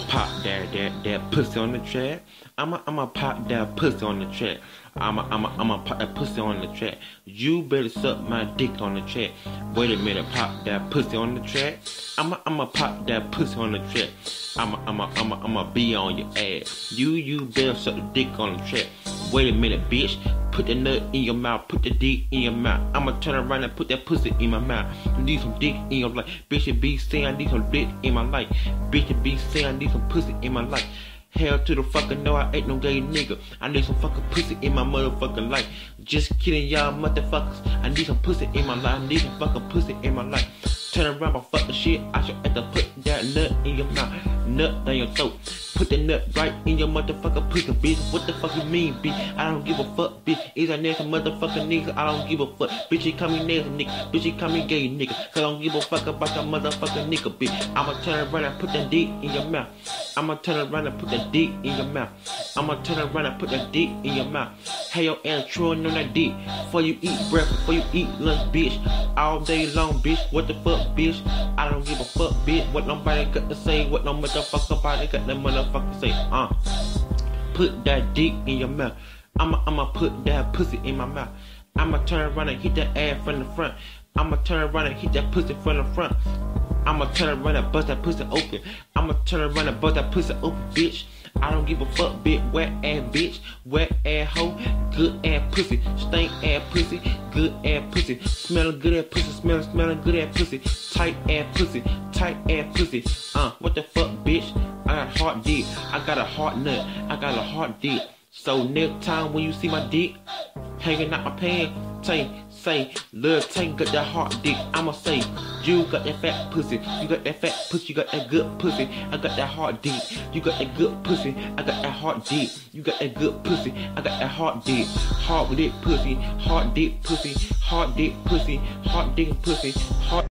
pop that that that pussy on the track. I'ma I'ma pop that pussy on the track. I'ma I'ma I'ma pop that pussy on the track. You better suck my dick on the track. Wait a minute, pop that pussy on the track. I'ma I'ma pop that pussy on the track. I'ma I'ma I'ma I'ma be on your ass. You you better suck the dick on the track. Wait a minute, bitch. Put the nut in your mouth, put the dick in your mouth. I'ma turn around and put that pussy in my mouth. You need some dick in your life. Bitch, you be saying I need some dick in my life. Bitch, you be saying I need some pussy in my life. Hell to the fucking no, I ain't no gay nigga. I need some fucking pussy in my motherfucking life. Just kidding, y'all motherfuckers. I need some pussy in my life. I need some fucking pussy in my life. Turn around, my fucking shit. I should have to put that nut in your mouth, nut down your throat. Put the nut right in your motherfucker pussy, bitch. What the fuck you mean, bitch? I don't give a fuck, bitch. Is I next motherfucker nigga? I don't give a fuck. Bitch, you call me nasty nigga. Bitch, you call me gay nigga. Cause I don't give a fuck about that motherfucking nigga, bitch. I'ma turn around and put that dick in your mouth. I'ma turn around and put that dick in your mouth. I'ma turn around and put that dick in your mouth. Hey, your ass trolling on that dick. Before you eat breakfast, before you eat lunch, bitch. All day long, bitch. What the fuck, bitch? I don't give a fuck, bitch. What nobody got to say. What no motherfucker body got to motherfucker say. Uh. Put that dick in your mouth. I'ma I'ma put that pussy in my mouth. I'ma turn around and hit that ass from the front. I'ma turn around and hit that pussy from the front. I'ma turn around and bust that pussy open. I'ma turn around and bust that pussy open, bitch. I don't give a fuck, bitch. Wet ass bitch, wet ass hoe, good ass pussy, stink ass pussy, good ass pussy, smelling good ass pussy, smelling smelling good ass pussy, tight ass pussy, tight ass pussy. Uh, what the fuck, bitch? I got a hard dick, I got a hard nut, I got a hard dick. So next time when you see my dick hanging out my pants, say, say, little Tank got that hard dick. I'ma say, you got that fat pussy, you got that fat pussy, you got that good pussy. I got that hard dick, you got that good pussy. I got that hard dick, you got that good pussy. I got that hard dick, hard dick pussy, hard dick pussy, hard dick pussy, hard dick pussy, hard.